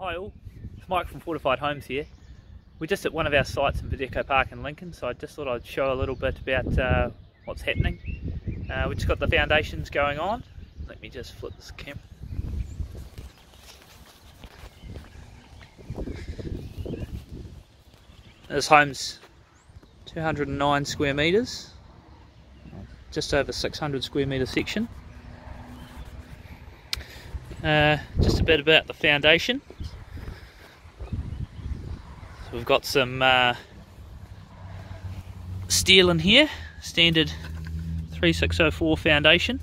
Hi all, it's Mike from Fortified Homes here. We're just at one of our sites in Verdeco Park in Lincoln, so I just thought I'd show a little bit about uh, what's happening. Uh, we've just got the foundations going on. Let me just flip this camera. This home's 209 square metres, just over 600 square metre section. Uh, just a bit about the foundation. So we've got some uh, steel in here, standard 3604 foundation,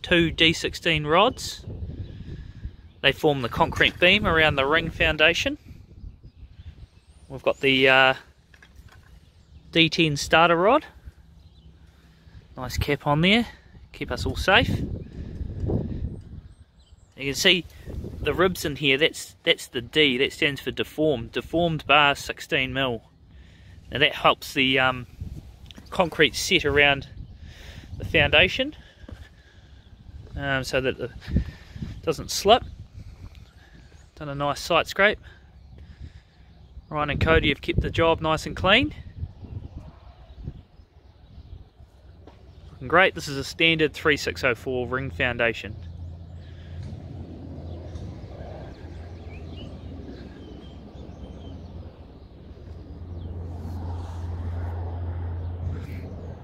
two D16 rods. They form the concrete beam around the ring foundation. We've got the uh, D10 starter rod, nice cap on there, keep us all safe. You can see the ribs in here, that's that's the D, that stands for deformed, deformed bar 16 mil. And that helps the um, concrete set around the foundation um, so that it doesn't slip. Done a nice site scrape. Ryan and Cody have kept the job nice and clean. Looking great, this is a standard 3604 ring foundation.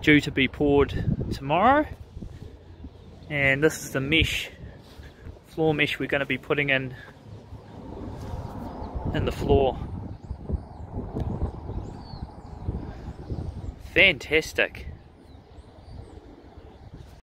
Due to be poured tomorrow. And this is the mesh floor mesh we're going to be putting in in the floor. Fantastic